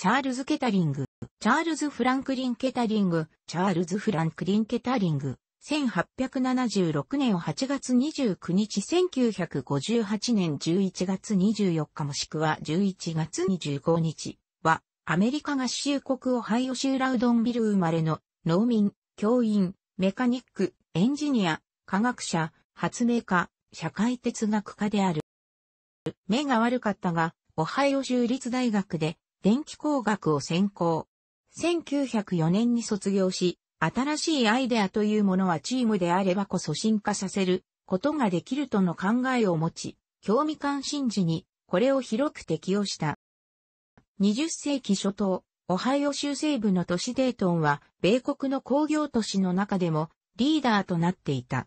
チャールズ・ケタリング、チャールズ・フランクリン・ケタリング、チャールズ・フランクリン・ケタリング、1876年8月29日1958年11月24日もしくは11月25日は、アメリカ合衆国オハイオ州ラウドンビル生まれの農民、教員、メカニック、エンジニア、科学者、発明家、社会哲学家である。目が悪かったが、オハイオ州立大学で電気工学を専攻。1904年に卒業し、新しいアイデアというものはチームであればこそ進化させることができるとの考えを持ち、興味関心時にこれを広く適用した。20世紀初頭、オハイオ州西部の都市デートンは、米国の工業都市の中でもリーダーとなっていた。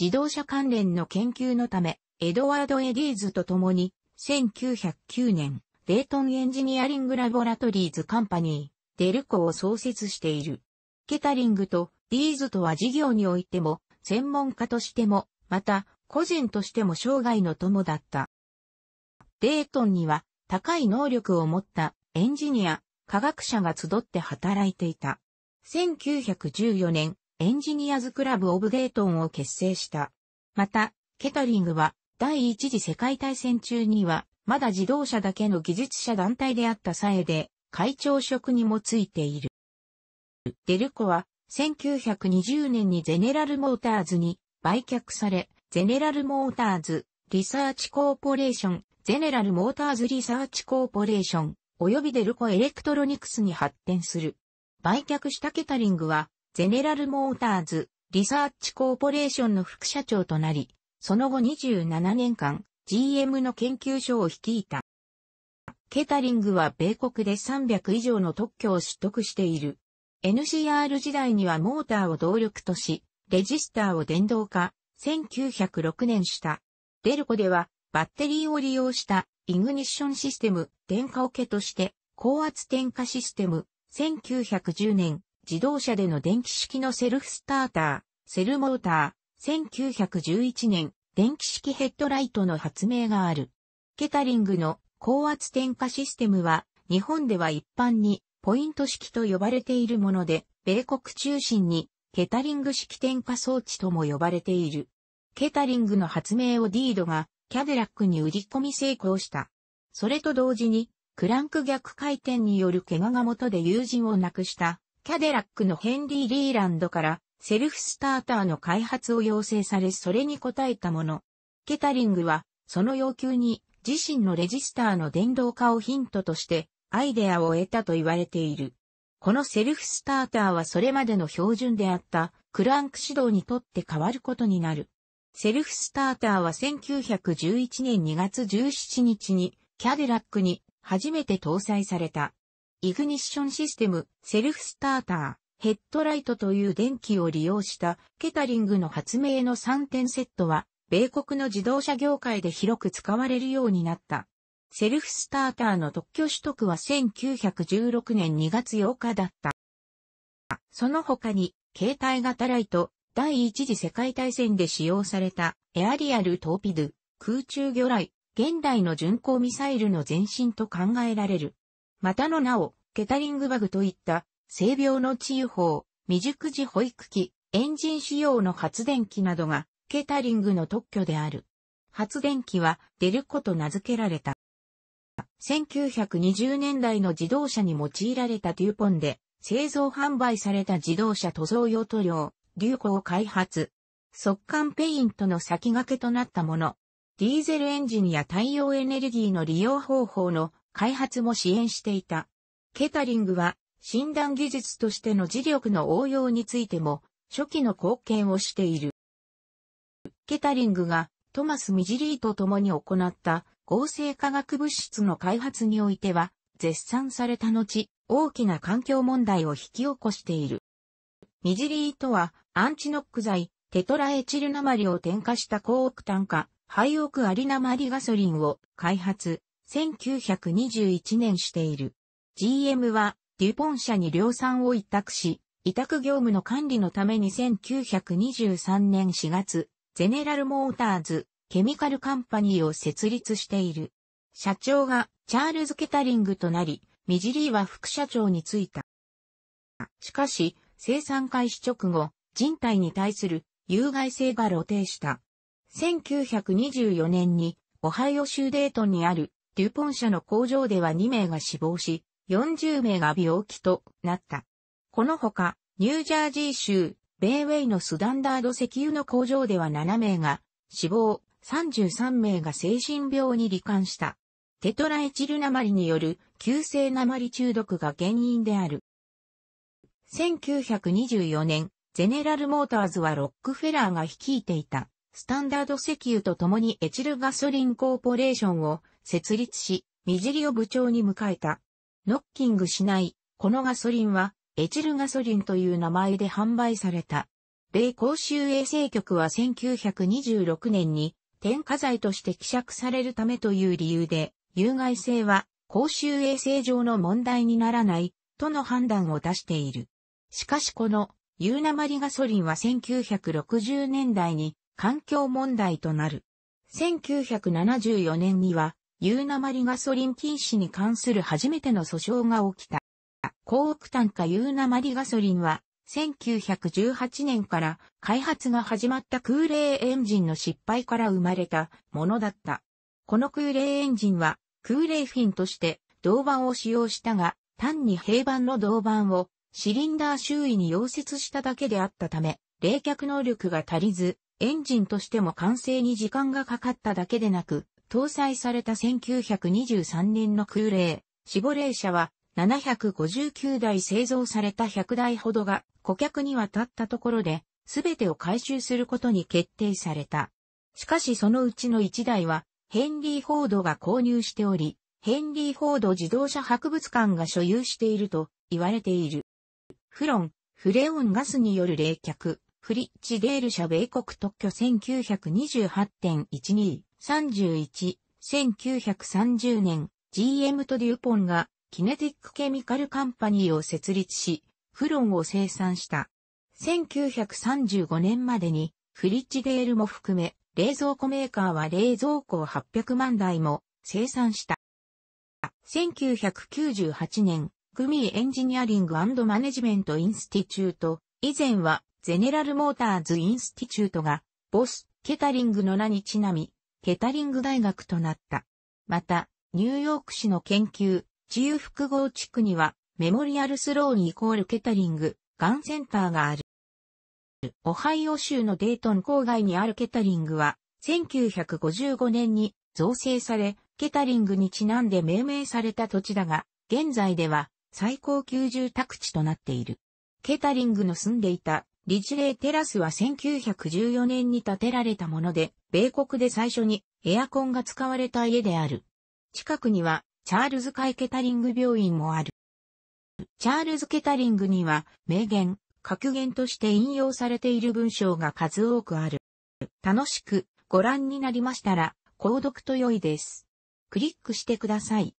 自動車関連の研究のため、エドワード・ディーズと共に、1909年、デートンエンジニアリングラボラトリーズカンパニー、デルコを創設している。ケタリングとディーズとは事業においても、専門家としても、また、個人としても生涯の友だった。デートンには、高い能力を持ったエンジニア、科学者が集って働いていた。1914年、エンジニアズクラブオブデートンを結成した。また、ケタリングは第一次世界大戦中にはまだ自動車だけの技術者団体であったさえで会長職にもついている。デルコは1920年にゼネラルモーターズに売却され、ゼネラルモーターズリサーチコーポレーション、ゼネラルモーターズリサーチコーポレーション、及びデルコエレクトロニクスに発展する。売却したケタリングは、ゼネラルモーターズリサーチコーポレーションの副社長となり、その後27年間、GM の研究所を率いた。ケタリングは米国で300以上の特許を取得している。NCR 時代にはモーターを動力とし、レジスターを電動化、1906年した。デルコでは、バッテリーを利用した。イグニッションシステム、電化オケとして、高圧点火システム、1910年、自動車での電気式のセルフスターター、セルモーター、1911年、電気式ヘッドライトの発明がある。ケタリングの高圧点火システムは、日本では一般にポイント式と呼ばれているもので、米国中心にケタリング式点火装置とも呼ばれている。ケタリングの発明をディードがキャデラックに売り込み成功した。それと同時に、クランク逆回転による怪我が元で友人を亡くしたキャデラックのヘンリー・リーランドからセルフスターターの開発を要請されそれに応えたもの。ケタリングはその要求に自身のレジスターの電動化をヒントとしてアイデアを得たと言われている。このセルフスターターはそれまでの標準であったクランク指導にとって変わることになる。セルフスターターは1911年2月17日にキャデラックに初めて搭載された。イグニッションシステム、セルフスターター、ヘッドライトという電気を利用したケタリングの発明の3点セットは、米国の自動車業界で広く使われるようになった。セルフスターターの特許取得は1916年2月8日だった。その他に、携帯型ライト、第一次世界大戦で使用されたエアリアルトーピド、空中魚雷、現代の巡航ミサイルの前身と考えられる。またの名を、ケタリングバグといった性病の治癒法、未熟児保育器、エンジン仕様の発電機などがケタリングの特許である。発電機はデルコと名付けられた。1920年代の自動車に用いられたデューポンで製造販売された自動車塗装用塗料、デューコを開発。速乾ペイントの先駆けとなったもの。ディーゼルエンジンや太陽エネルギーの利用方法の開発も支援していた。ケタリングは診断技術としての磁力の応用についても初期の貢献をしている。ケタリングがトマス・ミジリーと共に行った合成化学物質の開発においては絶賛された後、大きな環境問題を引き起こしている。ミジリーとはアンチノック剤、テトラエチル鉛を添加した高オクタン化、ハイオク有鉛ガソリンを開発、1921年している。GM はデュポン社に量産を委託し、委託業務の管理のために1923年4月、ゼネラルモーターズ、ケミカルカンパニーを設立している。社長がチャールズ・ケタリングとなり、ミジリーは副社長に就いた。しかし、生産開始直後、人体に対する有害性が露呈した。1924年に、オハイオ州デートンにあるデュポン社の工場では2名が死亡し、40名が病気となった。このほか、ニュージャージー州、ベイウェイのスタンダード石油の工場では7名が死亡、33名が精神病に罹患した。テトラエチル鉛による急性鉛中毒が原因である。1924年、ゼネラルモーターズはロックフェラーが率いていた、スタンダード石油と共にエチルガソリンコーポレーションを設立し、ミジリを部長に迎えた。ノッキングしない、このガソリンは、エチルガソリンという名前で販売された。米公衆衛生局は1926年に、添加剤として希釈されるためという理由で、有害性は公衆衛生上の問題にならない、との判断を出している。しかしこのユーナマリガソリンは1960年代に環境問題となる。1974年にはユーナマリガソリン禁止に関する初めての訴訟が起きた。高オクタン化ユーナマリガソリンは1918年から開発が始まった空冷エンジンの失敗から生まれたものだった。この空冷エンジンは空冷フィンとして銅板を使用したが単に平板の銅板をシリンダー周囲に溶接しただけであったため、冷却能力が足りず、エンジンとしても完成に時間がかかっただけでなく、搭載された1923年の空冷、死亡霊車は759台製造された100台ほどが顧客に渡ったところで、すべてを回収することに決定された。しかしそのうちの1台は、ヘンリー・フォードが購入しており、ヘンリー・フォード自動車博物館が所有していると言われている。フロン、フレオンガスによる冷却、フリッチデール社米国特許1928.12、31、1930年、GM とデュポンがキネティックケミカルカンパニーを設立し、フロンを生産した。1935年までに、フリッジデールも含め、冷蔵庫メーカーは冷蔵庫を800万台も生産した。1998年、 GMI エンジニアリングマネジメントインスティチュート、以前はゼネラルモーターズインスティチュートが、ボス、ケタリングの名にちなみ、ケタリング大学となった。また、ニューヨーク市の研究、自由複合地区には、メモリアルスローンイコールケタリング、ガンセンターがある。オハイオ州のデートン郊外にあるケタリングは、1955年に造成され、ケタリングにちなんで命名された土地だが、現在では最高級住宅地となっている。ケタリングの住んでいたリジレーテラスは1914年に建てられたもので、米国で最初にエアコンが使われた家である。近くにはチャールズ会ケタリング病院もある。チャールズ・ケタリングには名言、格言として引用されている文章が数多くある。楽しくご覧になりましたら、購読と良いです。クリックしてください。